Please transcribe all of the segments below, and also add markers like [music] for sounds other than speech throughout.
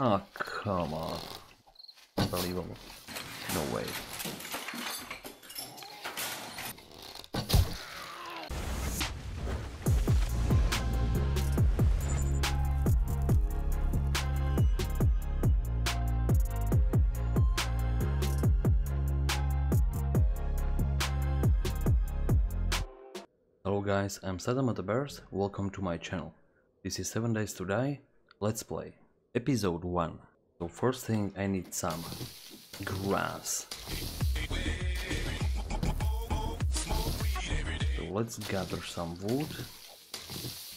Oh, come on. Unbelievable. No way. Hello guys, I'm De Beers, welcome to my channel. This is 7 Days to Die, Let's Play, Episode 1. So first thing I need some grass. So let's gather some wood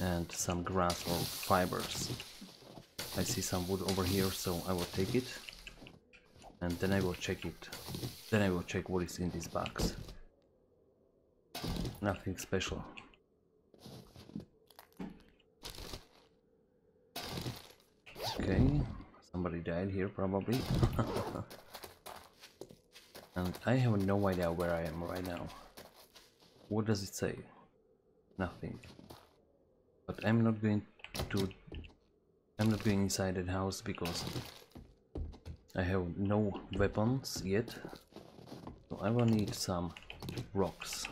and some grass or fibers. I see some wood over here so I will take it and then I will check it. Then I will check what is in this box. Nothing special. Okay, somebody died here probably. and [laughs] um, I have no idea where I am right now. What does it say? Nothing. But I'm not going to... I'm not going inside that house because I have no weapons yet. So I will need some rocks.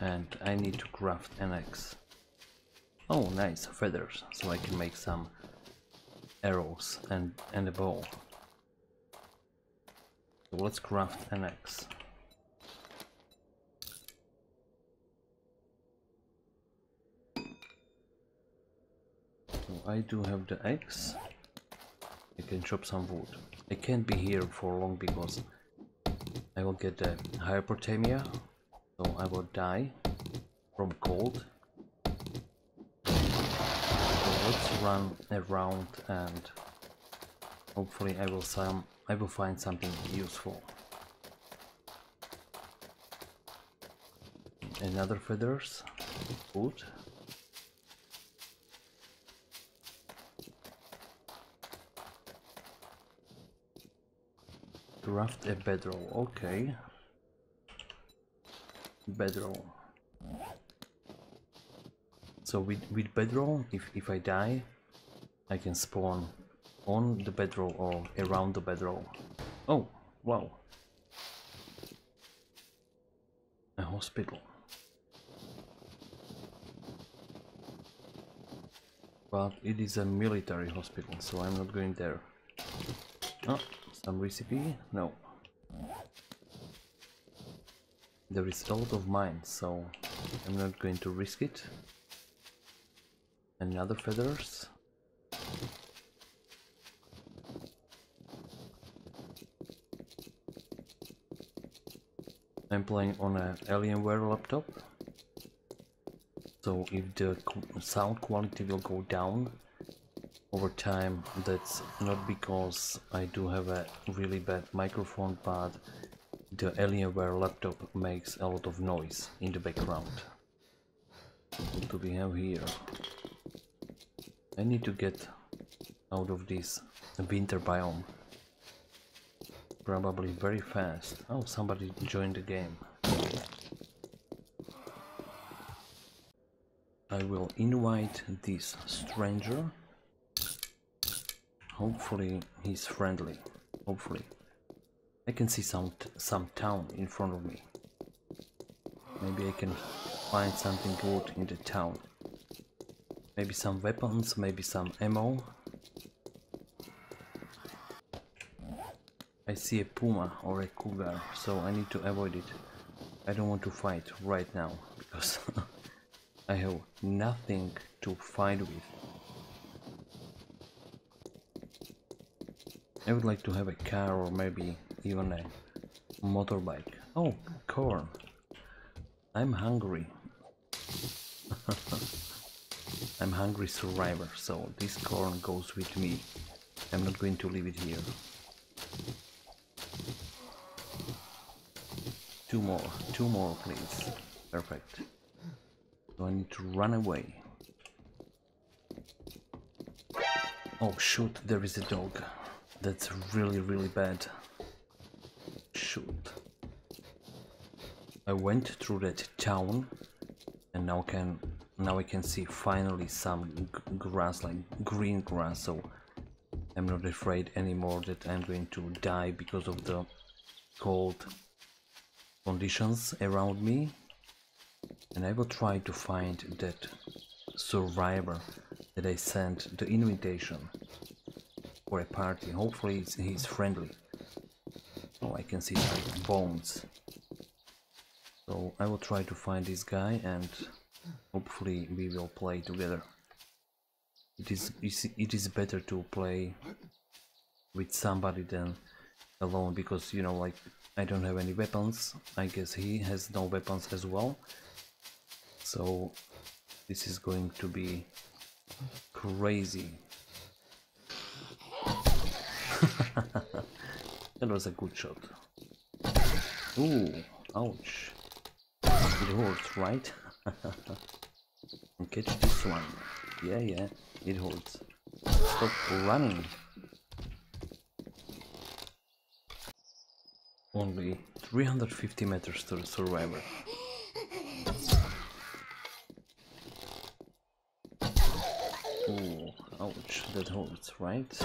And I need to craft an axe. Oh, nice, feathers, so I can make some arrows and, and a bow. So let's craft an axe. So I do have the axe. I can chop some wood. I can't be here for long because I will get the hyperthermia, so I will die from cold. So let's run around and hopefully I will some I will find something useful. Another feathers, wood. Craft a bedroll, okay. Bedroll. So with, with bedroll, if, if I die, I can spawn on the bedroll or around the bedroll. Oh, wow. A hospital. But it is a military hospital, so I'm not going there. Oh, some recipe? No. There is a lot of mines, so I'm not going to risk it. Another feathers. I'm playing on an Alienware laptop. So if the sound quality will go down over time, that's not because I do have a really bad microphone, but the Alienware laptop makes a lot of noise in the background. What do we have here? I need to get out of this winter biome. Probably very fast. Oh, somebody joined the game. I will invite this stranger. Hopefully he's friendly. Hopefully. I can see some some town in front of me. Maybe I can find something good in the town. Maybe some weapons, maybe some ammo. I see a puma or a cougar, so I need to avoid it. I don't want to fight right now because [laughs] I have nothing to fight with. I would like to have a car or maybe even a motorbike. Oh, corn. I'm hungry. [laughs] I'm hungry survivor, so this corn goes with me. I'm not going to leave it here. Two more, two more please. Perfect. So I need to run away. Oh shoot, there is a dog. That's really, really bad. Shoot. I went through that town and now can Now I can see finally some grass, like green grass, so I'm not afraid anymore that I'm going to die because of the cold conditions around me. And I will try to find that survivor that I sent the invitation for a party. Hopefully he's friendly. Oh, I can see some bones. So I will try to find this guy and hopefully we will play together. It is it is better to play with somebody than alone because you know like I don't have any weapons. I guess he has no weapons as well. So this is going to be crazy. [laughs] that was a good shot. Ooh, ouch. It hurts, right? [laughs] catch this one. Yeah, yeah, it holds. Stop running. Only 350 meters to the survivor. Ooh, ouch, that hurts, right? [laughs]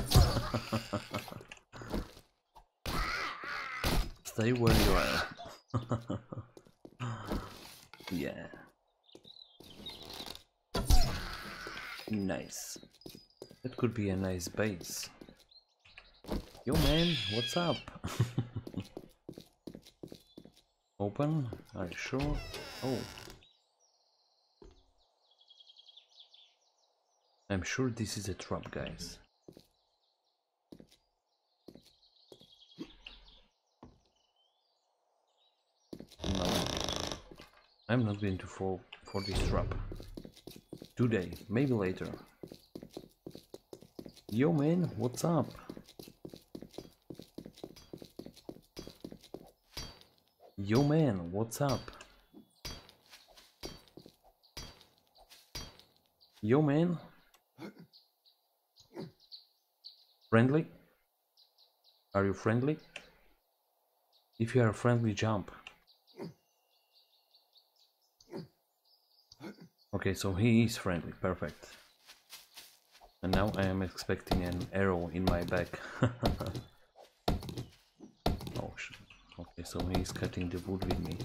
Stay where you are. [laughs] yeah. Nice. That could be a nice base. Yo man, what's up? [laughs] Open? Are you sure? Oh. I'm sure this is a trap, guys. No. I'm not going to fall for this trap. Today, maybe later. Yo man, what's up? Yo man, what's up? Yo man? Friendly? Are you friendly? If you are friendly, jump. Okay, so he is friendly, perfect. And now I am expecting an arrow in my back. [laughs] oh shit. Okay, so he is cutting the wood with me.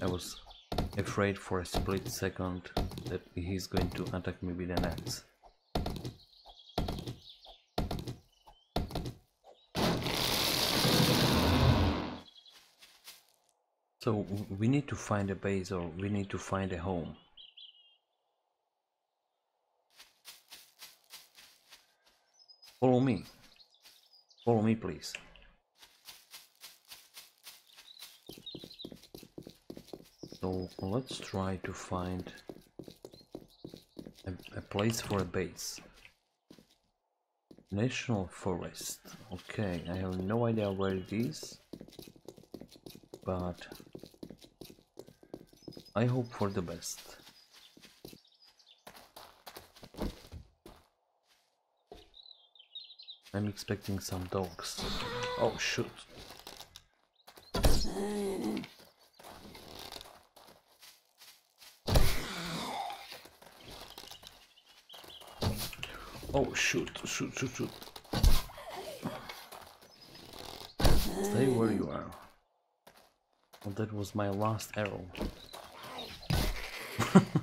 I was afraid for a split second that he's going to attack me with an axe. So we need to find a base or we need to find a home. Follow me. Follow me, please. So let's try to find a, a place for a base. National Forest. Okay, I have no idea where it is, but I hope for the best. I'm expecting some dogs. Oh shoot. Oh shoot, shoot, shoot, shoot. Stay where you are. Well, that was my last arrow. [laughs]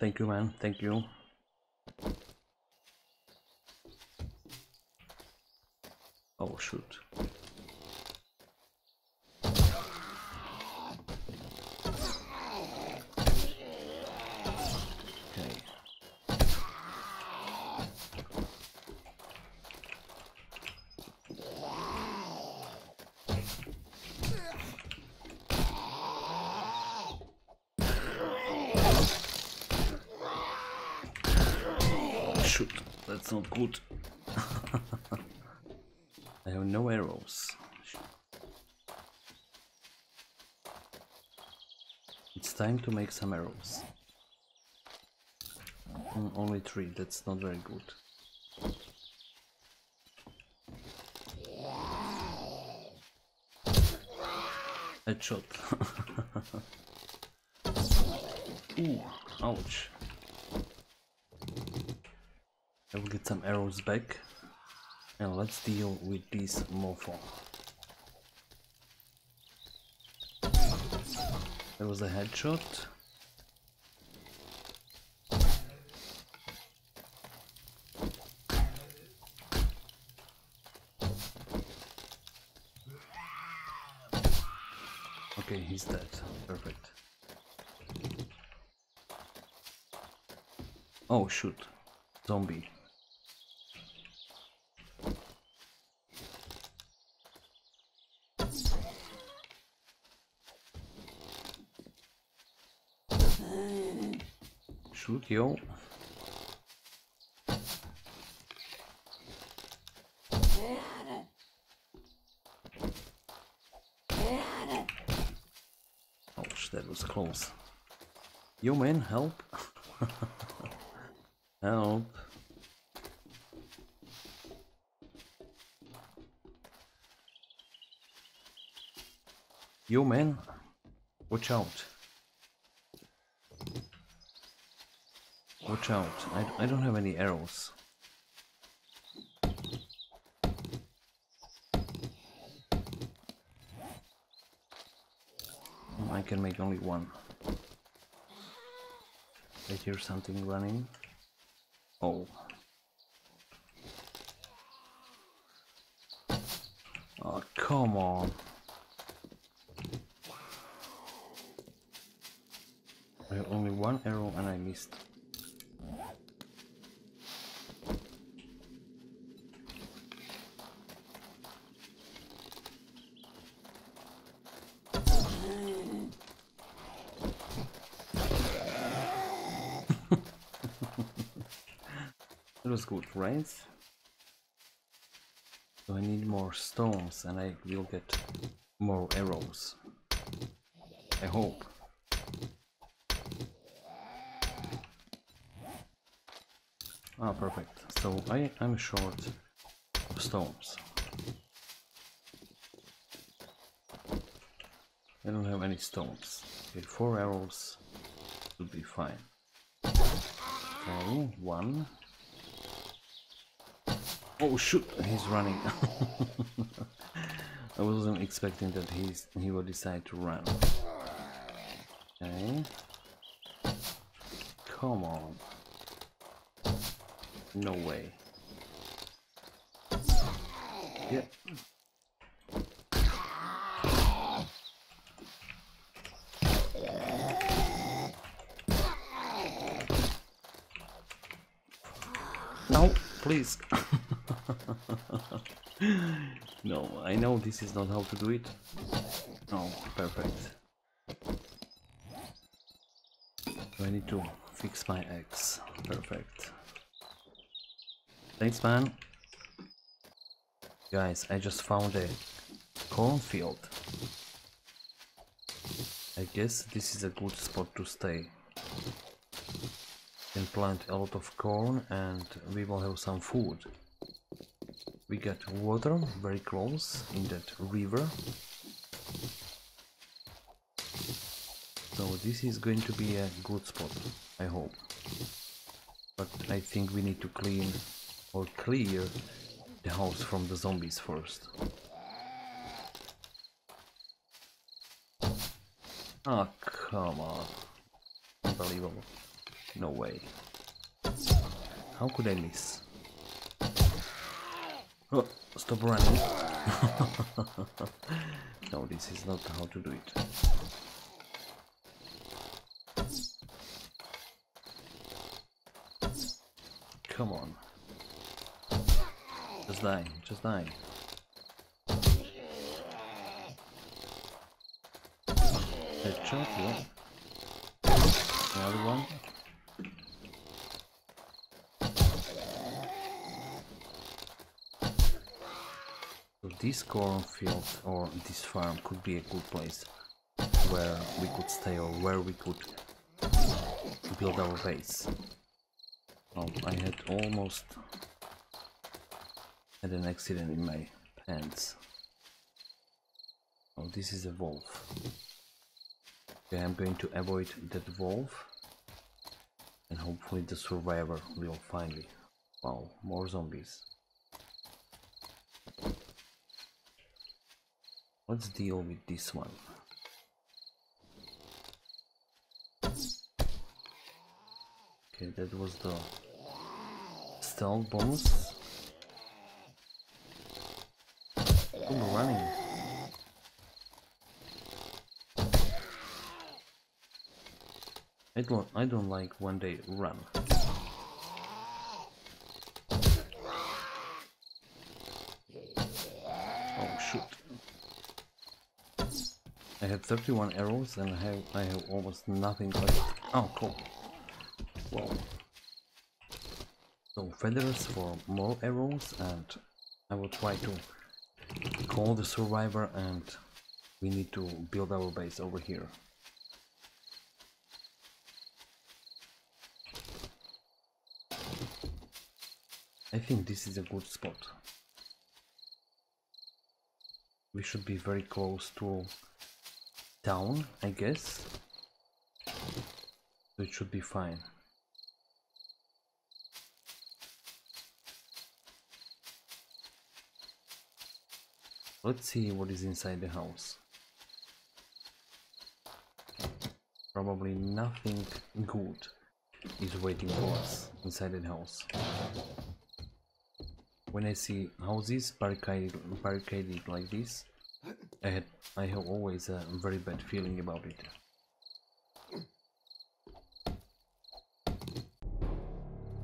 Thank you, man. Thank you. shoot. That's not good. [laughs] I have no arrows. It's time to make some arrows. Mm, only three, that's not very good. Headshot. [laughs] Ooh, ouch. I will get some arrows back. And let's deal with this mofo. There was a headshot. Okay, he's dead. Perfect. Oh shoot. Zombie. Shoot yo. Ouch, that was close. Yo man, help. [laughs] help. Yo man, watch out. Watch out, I, I don't have any arrows. I can make only one. I hear something running. Oh. Oh, come on. I have only one arrow and I missed. Good, right? So I need more stones and I will get more arrows. I hope. Ah, perfect. So I am short of stones. I don't have any stones. Okay, four arrows should be fine. Okay, one. Oh shoot, he's running. [laughs] I wasn't expecting that he's he would decide to run. Okay. Come on. No way. Yeah. No, please. [laughs] [laughs] no, I know this is not how to do it. No, perfect. I need to fix my axe. Perfect. Thanks, man. Guys, I just found a cornfield. I guess this is a good spot to stay. Can plant a lot of corn and we will have some food. We got water very close in that river. So this is going to be a good spot, I hope. But I think we need to clean or clear the house from the zombies first. Oh, come on. Unbelievable. No way. How could I miss? Stop running. [laughs] no, this is not how to do it. Come on. Just die, just die. Headshot, yeah. Another one. This cornfield or this farm could be a good place where we could stay or where we could build our base. Oh, I had almost had an accident in my pants. Oh, this is a wolf. Okay, I'm going to avoid that wolf. And hopefully the survivor will find me. Wow, more zombies. Let's deal with this one. Okay, that was the stealth bonus. Oh, running. I don't I don't like when they run. Oh shoot. I have 31 arrows and I have I have almost nothing left. Oh cool. Wow. So feathers for more arrows and I will try to call the survivor and we need to build our base over here. I think this is a good spot. We should be very close to town, I guess. So it should be fine. Let's see what is inside the house. Probably nothing good is waiting for us inside the house. When I see houses barricaded, barricaded like this, I had I have always a very bad feeling about it.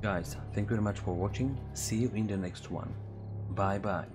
Guys, thank you very much for watching. See you in the next one. Bye bye.